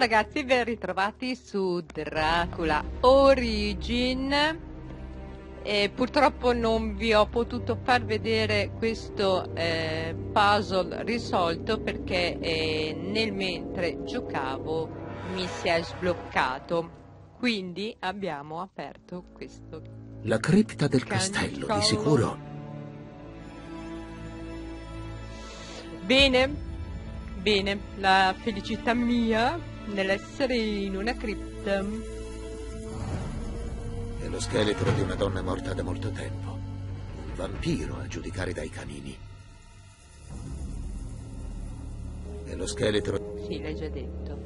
ragazzi, ben ritrovati su Dracula Origin. E purtroppo non vi ho potuto far vedere questo eh, puzzle risolto perché eh, nel mentre giocavo mi si è sbloccato. Quindi abbiamo aperto questo. La cripta del castello, di sicuro. Bene, bene, la felicità mia nell'essere in una cripta. È lo scheletro di una donna morta da molto tempo. Un vampiro a giudicare dai canini. È lo scheletro... Sì, l'hai già detto.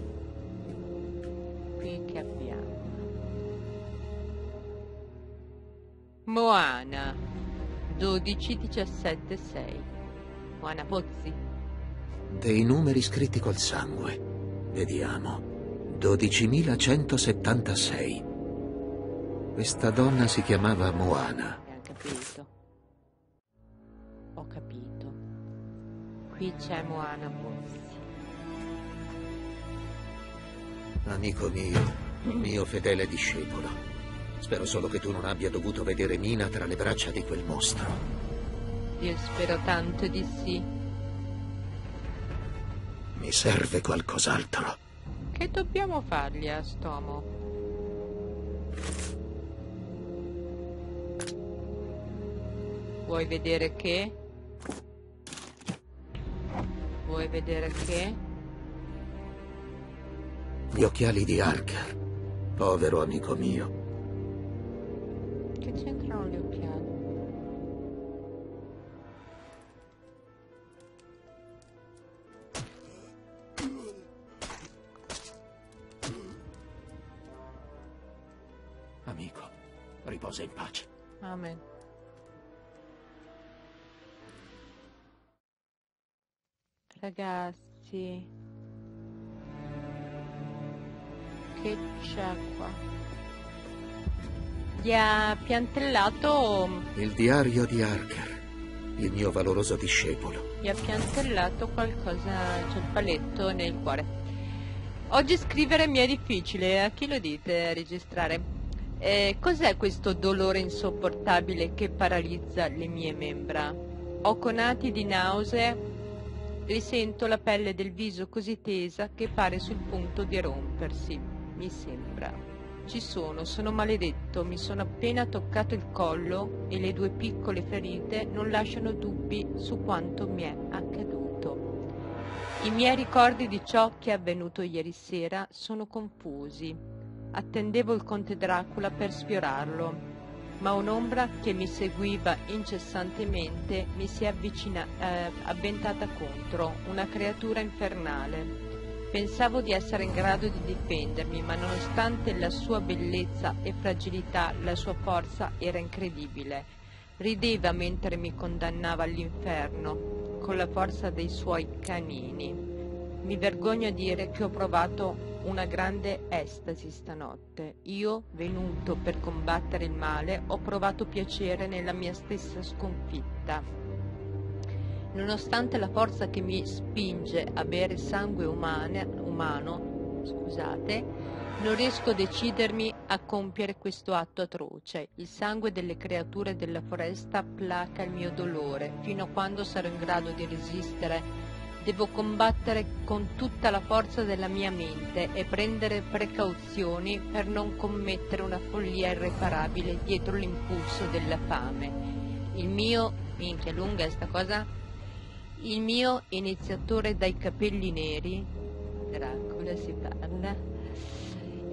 Qui che abbiamo. Moana 12 17 6 Moana Pozzi Dei numeri scritti col sangue. Vediamo. 12.176. Questa donna si chiamava Moana. Capito Ho capito Qui c'è Moana Pozzi Amico mio, mio fedele discepolo. Spero solo che tu non abbia dovuto vedere Mina tra le braccia di quel mostro. Io spero tanto di sì Mi serve qualcos'altro. Che dobbiamo fargli a stomo? Vuoi vedere che? Vuoi vedere che? Gli occhiali di Harker. Povero amico mio. Che c'entrano gli occhiali? Ragazzi, che c'è qua? Gli ha piantellato, Il diario di Harker. Il mio valoroso discepolo. gli ha piantellato qualcosa, c'è il paletto nel cuore. Oggi scrivere mi è difficile, a chi lo dite registrare? Eh, cos'è questo dolore insopportabile che paralizza le mie membra? Ho conati di nausee, risento la pelle del viso così tesa che pare sul punto di rompersi, mi sembra. Ci sono, sono maledetto, mi sono appena toccato il collo e le due piccole ferite non lasciano dubbi su quanto mi è accaduto. I miei ricordi di ciò che è avvenuto ieri sera sono confusi. Attendevo il conte Dracula per sfiorarlo, ma un'ombra che mi seguiva incessantemente mi si è avvicina- eh, avventata contro, una creatura infernale. Pensavo di essere in grado di difendermi, ma nonostante la sua bellezza e fragilità, la sua forza era incredibile. Rideva mentre mi condannava all'inferno, con la forza dei suoi canini. Mi vergogno a dire che ho provato una grande estasi stanotte. Io, venuto per combattere il male, ho provato piacere nella mia stessa sconfitta. Nonostante la forza che mi spinge a bere sangue umane- umano, scusate, non riesco a decidermi a compiere questo atto atroce. Il sangue delle creature della foresta placa il mio dolore, fino a quando sarò in grado di resistere. Devo combattere con tutta la forza della mia mente e prendere precauzioni per non commettere una follia irreparabile dietro l'impulso della fame. Il mio, minchia lunga sta cosa, il mio iniziatore dai capelli neri, Dracula si parla,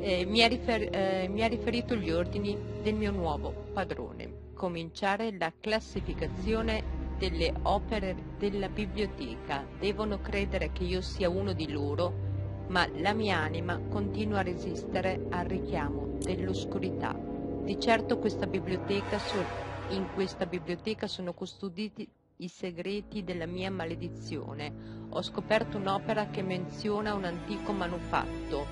eh, mi, ha eh, mi ha riferito gli ordini del mio nuovo padrone. Cominciare la classificazione delle opere della biblioteca. Devono credere che io sia uno di loro, ma la mia anima continua a resistere al richiamo dell'oscurità. Di certo questa biblioteca so- in questa biblioteca sono custoditi i segreti della mia maledizione. Ho scoperto un'opera che menziona un antico manufatto,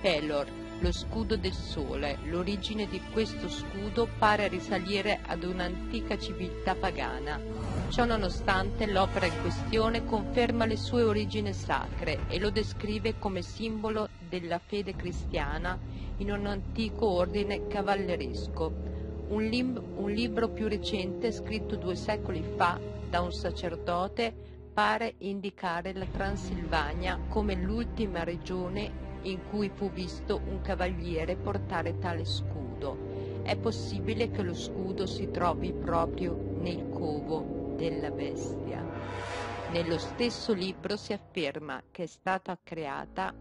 Pelor, lo scudo del sole. L'origine di questo scudo pare risalire ad un'antica civiltà pagana. Ciò nonostante l'opera in questione conferma le sue origini sacre e lo descrive come simbolo della fede cristiana in un antico ordine cavalleresco. Un, lim- un libro più recente, scritto due secoli fa da un sacerdote, pare indicare la Transilvania come l'ultima regione in cui fu visto un cavaliere portare tale scudo. È possibile che lo scudo si trovi proprio nel covo della bestia. Nello stesso libro si afferma che è stata creata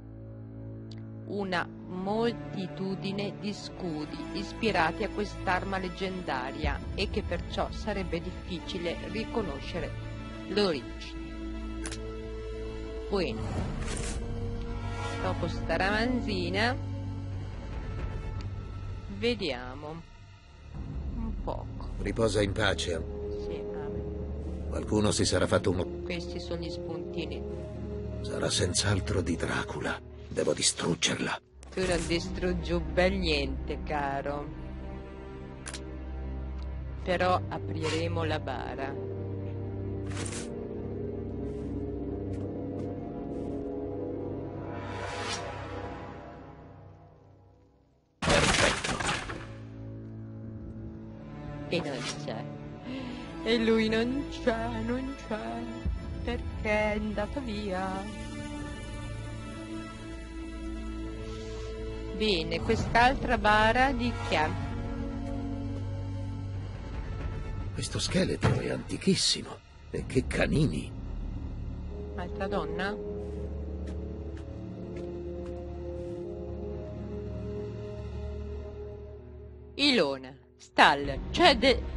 una moltitudine di scudi ispirati a quest'arma leggendaria e che perciò sarebbe difficile riconoscere l'origine. Bueno dopo sta ramanzina. Vediamo. Un poco. Riposa in pace. Sì, amen. qualcuno si sarà fatto uno questi sono gli spuntini. Sarà senz'altro di Dracula. Devo distruggerla. Tu non distruggi un bel niente caro. Però apriremo la bara E lui non c'è, non c'è, perché è andato via. Bene, quest'altra bara di chi è? Questo scheletro è antichissimo. E che canini. Altra donna? Ilona. Stall, cioè de...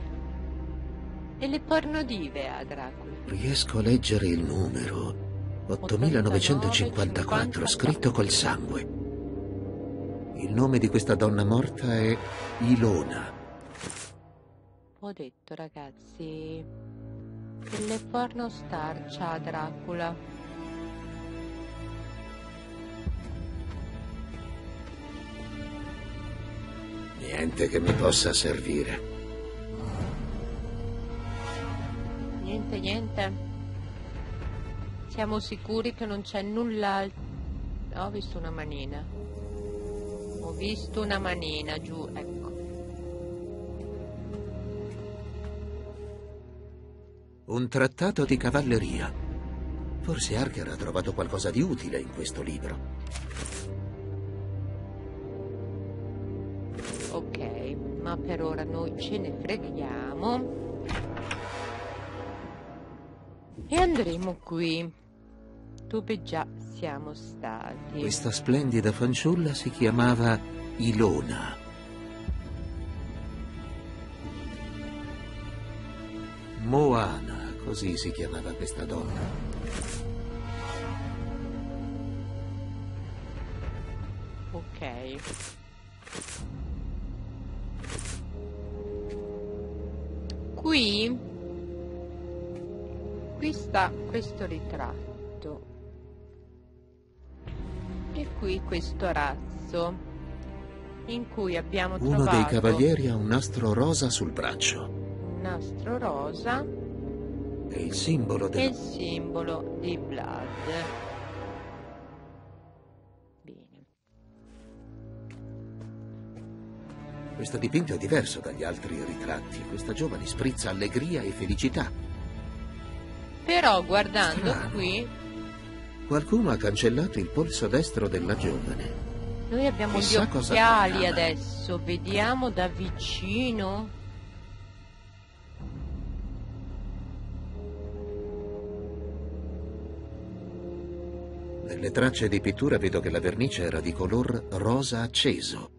delle pornodive a Dracula. Riesco a leggere il numero 8954 scritto col sangue. Il nome di questa donna morta è Ilona. Ho detto ragazzi, delle pornostar c'ha Dracula. Niente che mi possa servire. Niente, niente. Siamo sicuri che non c'è nulla. Ho visto una manina. Ho visto una manina giù, ecco. Un trattato di cavalleria. Forse Archer ha trovato qualcosa di utile in questo libro. ma per ora noi ce ne freghiamo e andremo qui dove già siamo stati. Questa splendida fanciulla si chiamava Ilona. Moana, così si chiamava questa donna. Ok. qui qui sta questo ritratto e qui questo razzo in cui abbiamo Uno trovato dei cavalieri ha un nastro rosa sul braccio. Un nastro rosa. È il simbolo del... È il simbolo di Blood. Questo dipinto è diverso dagli altri ritratti. Questa giovane sprizza allegria e felicità. Però guardando Strano. qui... Qualcuno ha cancellato il polso destro della giovane. Noi abbiamo Chissà gli occhiali adesso, vediamo da vicino. Nelle tracce di pittura vedo che la vernice era di color rosa acceso.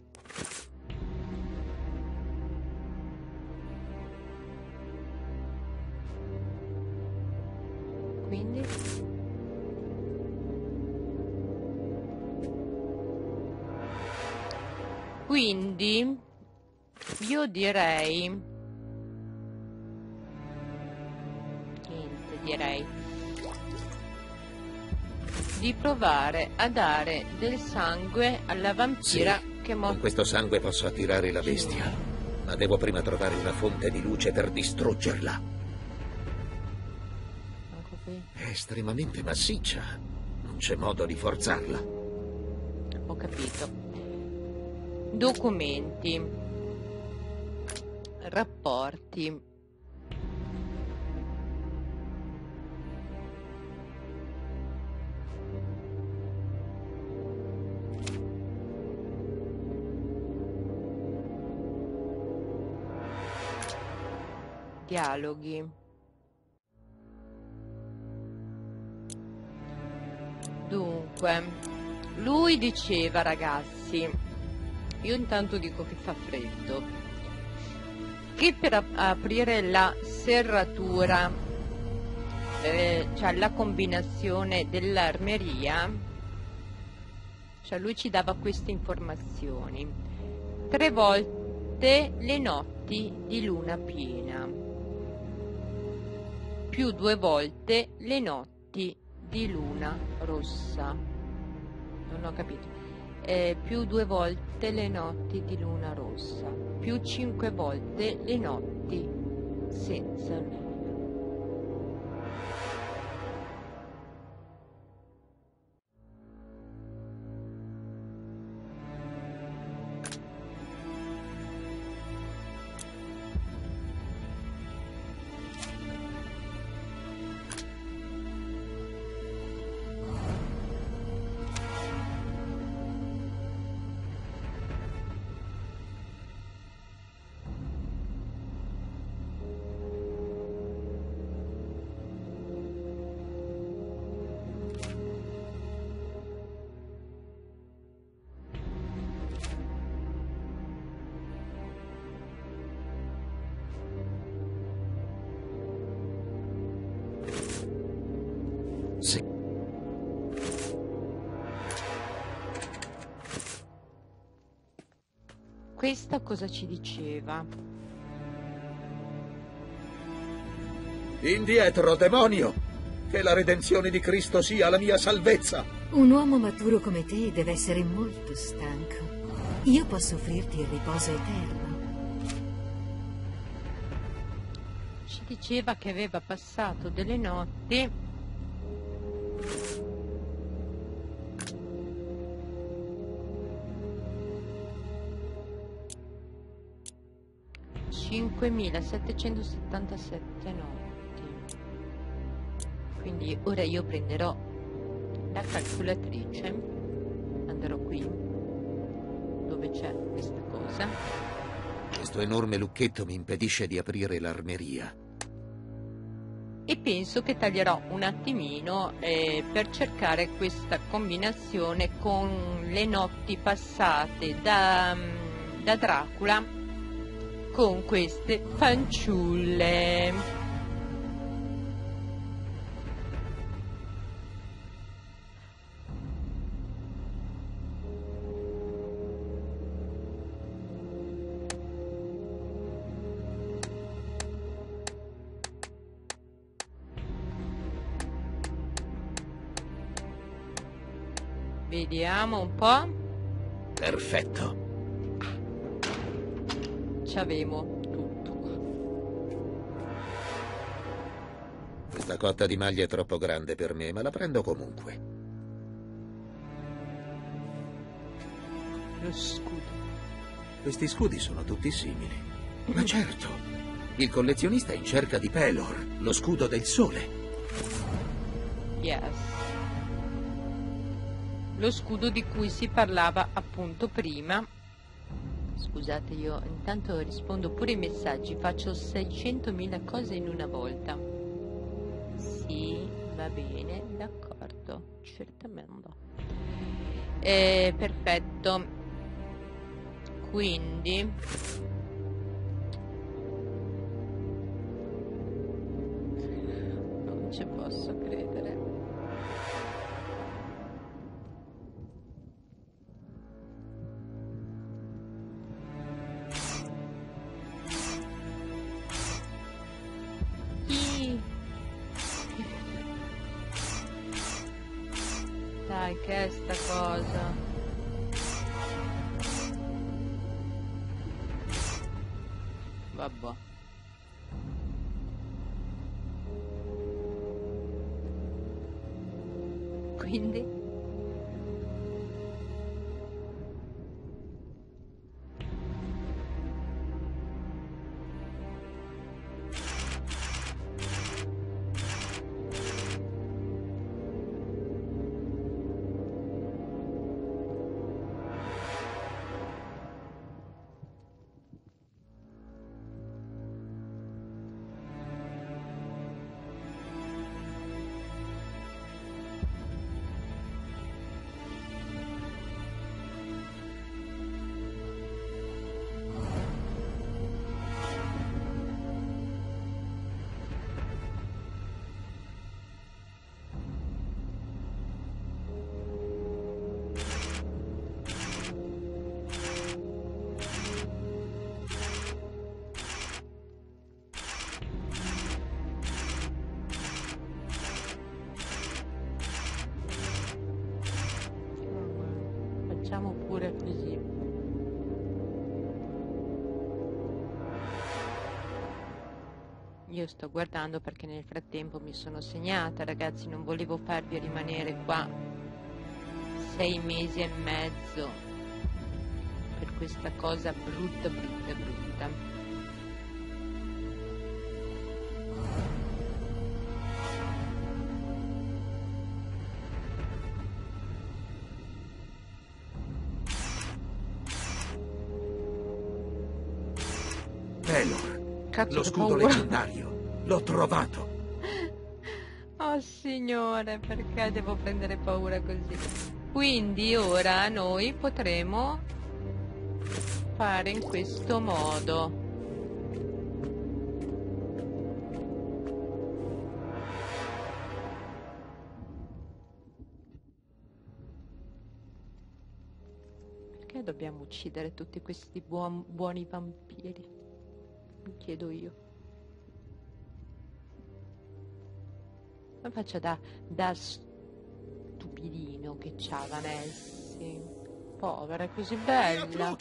Quindi io direi niente direi di provare a dare del sangue alla vampira sì. che mo... Con questo sangue posso attirare la bestia, ma devo prima trovare una fonte di luce per distruggerla. È estremamente massiccia. Non c'è modo di forzarla. Ho capito. Documenti. Rapporti. Dialoghi. Dunque, lui diceva ragazzi, io intanto dico che fa freddo, che per ap- aprire la serratura, eh, cioè la combinazione dell'armeria, cioè lui ci dava queste informazioni, tre volte le notti di luna piena, più due volte le notti di luna rossa. Non ho capito. Eh, più due volte le notti di luna rossa, più cinque volte le notti senza luna. Questa cosa ci diceva? Indietro, demonio! Che la redenzione di Cristo sia la mia salvezza! Un uomo maturo come te deve essere molto stanco. Io posso offrirti il riposo eterno. Ci diceva che aveva passato delle notti cinquemilasettecentosettantasette notti. Quindi ora io prenderò la calcolatrice, andrò qui dove c'è questa cosa. Questo enorme lucchetto mi impedisce di aprire l'armeria. e penso che taglierò un attimino eh, per cercare questa combinazione con le notti passate da, mm, da Dracula con queste fanciulle. Vediamo un po'. Perfetto. Ci avevo tutto. Questa cotta di maglia è troppo grande per me, ma la prendo comunque. Lo scudo. Questi scudi sono tutti simili. Ma certo, il collezionista è in cerca di Pelor, lo scudo del sole. Yes. Lo scudo di cui si parlava appunto prima. Scusate, io intanto rispondo pure ai messaggi, faccio 600.000 cose in una volta. Sì, va bene, d'accordo, certamente. Eh, perfetto. Quindi non ci posso credere. Dai, che è sta cosa? Vabbè. Io sto guardando perché nel frattempo mi sono segnata, ragazzi, non volevo farvi rimanere qua sei mesi e mezzo per questa cosa brutta, brutta, brutta. Pelor, Cazzo, lo scudo leggendario. L'ho trovato. Oh signore, perché devo prendere paura così? Quindi ora noi potremo fare in questo modo. Perché dobbiamo uccidere tutti questi buon- buoni vampiri? Chiedo io. Ma faccia da, da stupidino che c'ha Vanessi. Povera, è così bella.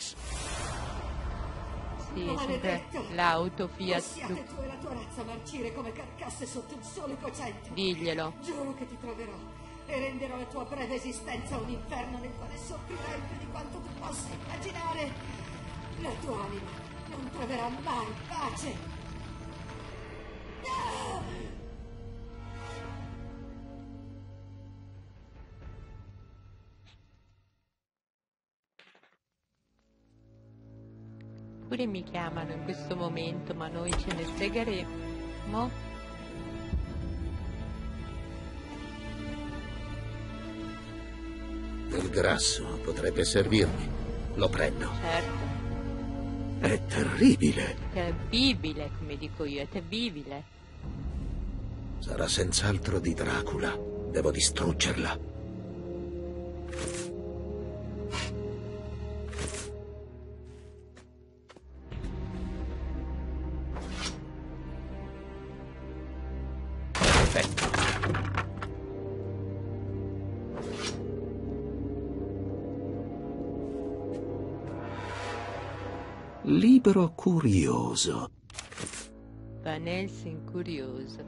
Sì, sempre l'auto Fiat. Tu e la tua razza marcire come carcasse sotto il sole cocente. Diglielo. Giuro che ti troverò e renderò la tua breve esistenza un inferno nel quale soffrirai più di quanto tu possa immaginare. La tua anima non troverà mai pace. Ah! Pure mi chiamano in questo momento, ma noi ce ne fregheremo. Del grasso potrebbe servirmi. Lo prendo. Certo. È terribile. Terribile, come dico io, è terribile. Sarà senz'altro di Dracula. Devo distruggerla. Libro curioso. Van Helsing curioso.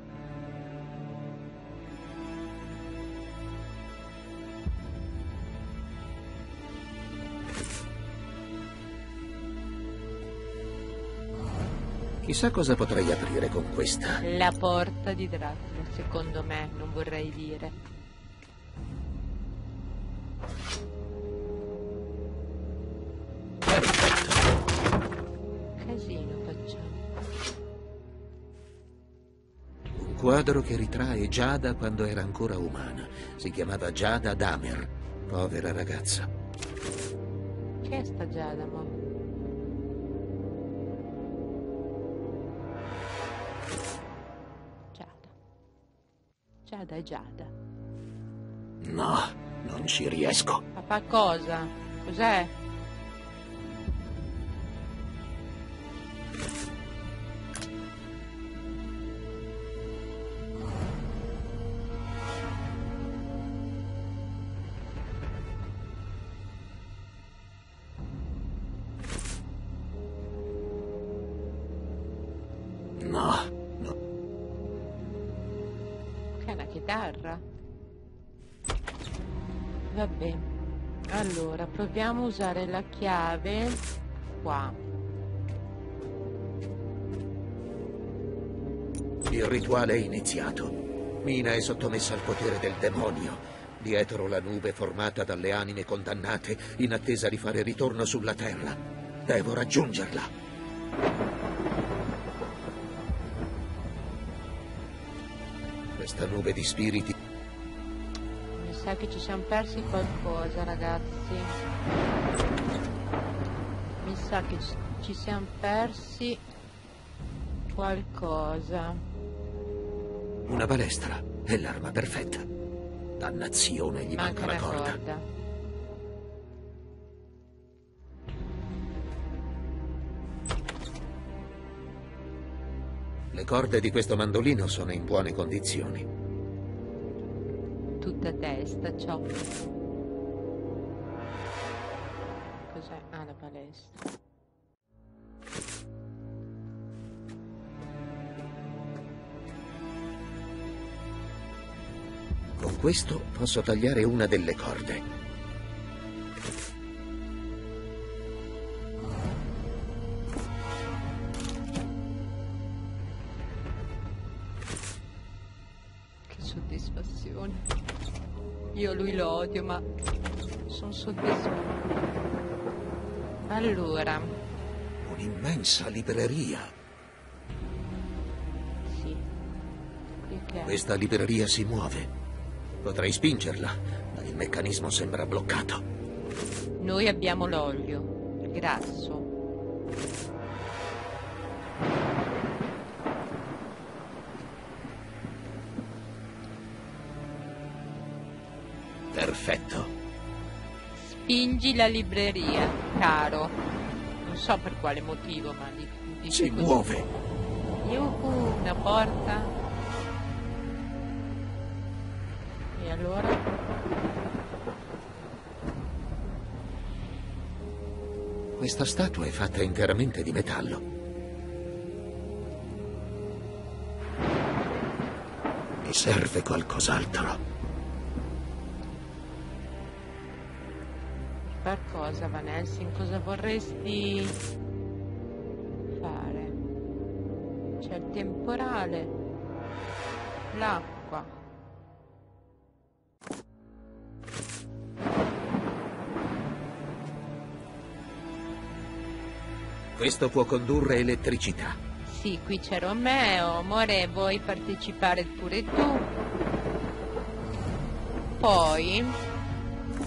Chissà cosa potrei aprire con questa. La porta di Dracula, secondo me, non vorrei dire. Quadro che ritrae Giada quando era ancora umana. Si chiamava Giada Damer. Povera ragazza. Che è sta Giada, mo? Giada. Giada è Giada. No, non ci riesco. Papà cosa? Cos'è? Vabbè. Allora, proviamo a usare la chiave qua. Il rituale è iniziato. Mina è sottomessa al potere del demonio. Dietro la nube formata dalle anime condannate in attesa di fare ritorno sulla terra. Devo raggiungerla. Questa nube di spiriti sa che ci siamo persi qualcosa, ragazzi. Mi sa che ci- siamo persi qualcosa. Una balestra è l'arma perfetta. Dannazione, gli Manca manca la corda. corda. Le corde di questo mandolino sono in buone condizioni. Tutta testa, ciò. Cos'è? Ah, la palestra. Con questo posso tagliare una delle corde. Lui lo odio, ma sono soddisfatta. Allora, Un'immensa libreria. sì. Questa libreria si muove. Potrei spingerla, ma il meccanismo sembra bloccato. Noi abbiamo l'olio, il grasso. Spingi la libreria, caro. Non so per quale motivo, ma di, dice Si così. muove. Yuhu, una porta. E allora? Questa statua è fatta interamente di metallo. Mi serve qualcos'altro. Cosa, Van Helsing? Cosa vorresti fare? C'è il temporale, l'acqua. Questo può condurre elettricità. Sì, qui c'è Romeo. Amore, vuoi partecipare pure tu? Poi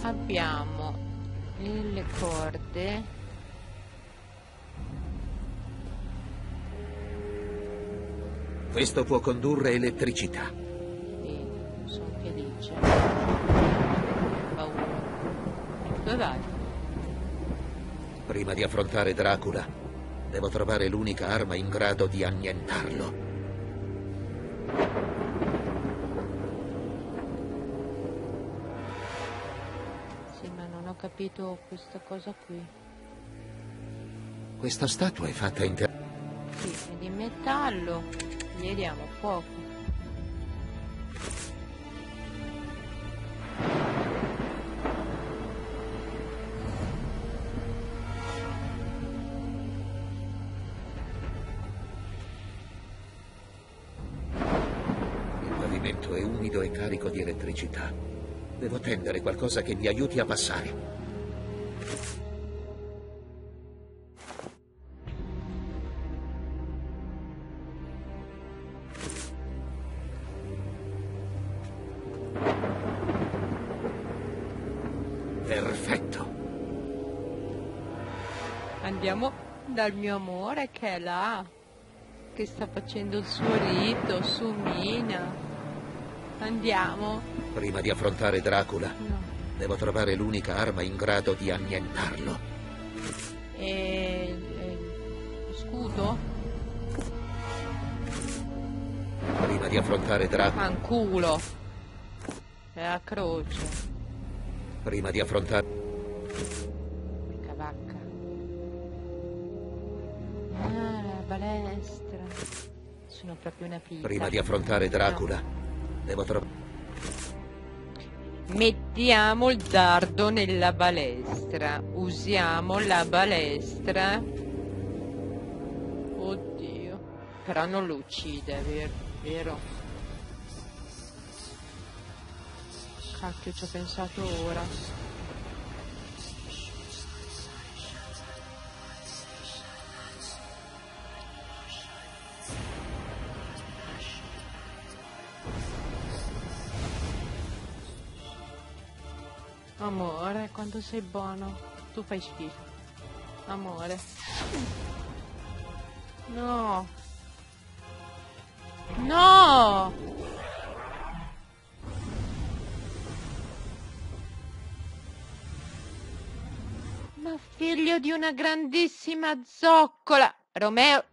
abbiamo le corde. Questo può condurre elettricità. Sì, sono felice. Paura. Dove vai? Prima di affrontare Dracula, devo trovare l'unica arma in grado di annientarlo. Sì, ma non ho capito questa cosa qui. Questa statua è fatta in Sì, è di metallo. Gli diamo fuoco. Devo tendere qualcosa che mi aiuti a passare. Perfetto. Andiamo dal mio amore che è là, che sta facendo il suo rito su Mina. Andiamo. Prima di affrontare Dracula, No. devo trovare l'unica arma in grado di annientarlo. E, e lo scudo? Prima di affrontare Dracula, Fanculo. È la croce. prima di affrontare... Porca vacca. Ah, la balestra. sono proprio una pizza. Prima di affrontare Dracula, devo trovare... Mettiamo il dardo nella balestra. Usiamo la balestra. Oddio. Però non lo uccide, vero? vero? Cacchio, ci ho pensato ora. Quanto sei buono. Tu fai schifo. Amore. No. No! Ma figlio di una grandissima zoccola. Romeo.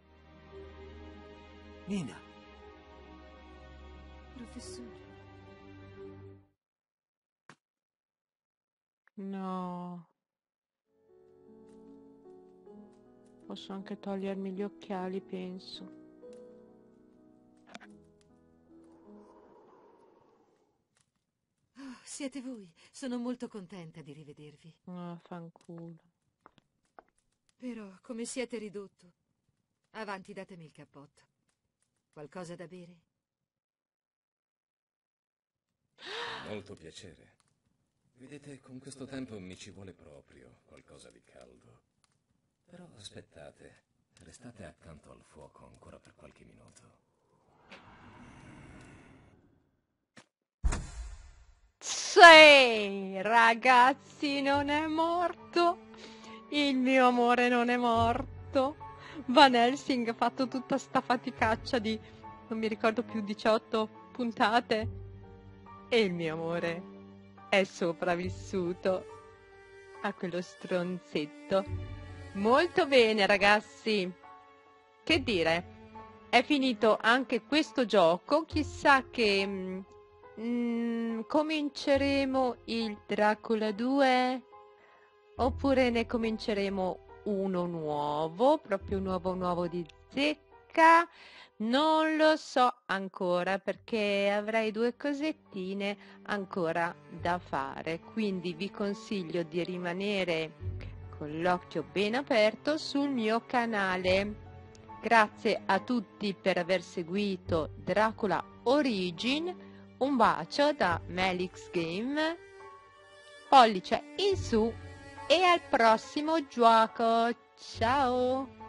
Nina. No. Posso anche togliermi gli occhiali, penso. Oh, siete voi. Sono molto contenta di rivedervi. Ah, fanculo. Però, come siete ridotto? Avanti, datemi il cappotto. Qualcosa da bere? Molto piacere. Vedete, con questo tempo mi ci vuole proprio qualcosa di caldo. Però aspettate, restate accanto al fuoco ancora per qualche minuto. Sì, ragazzi, non è morto. Il mio amore non è morto. Van Helsing ha fatto tutta sta faticaccia di, non mi ricordo più, 18 puntate. E il mio amore è sopravvissuto a quello stronzetto. Molto bene ragazzi. Che dire? È finito anche questo gioco. Chissà che mm, mm cominceremo il Dracula 2 oppure ne cominceremo uno nuovo, proprio nuovo nuovo di zecca. Non lo so ancora perché avrei due cosettine ancora da fare, quindi vi consiglio di rimanere con l'occhio ben aperto sul mio canale. Grazie a tutti per aver seguito Dracula Origin, un bacio da Melix Game, pollice in su e al prossimo gioco, ciao!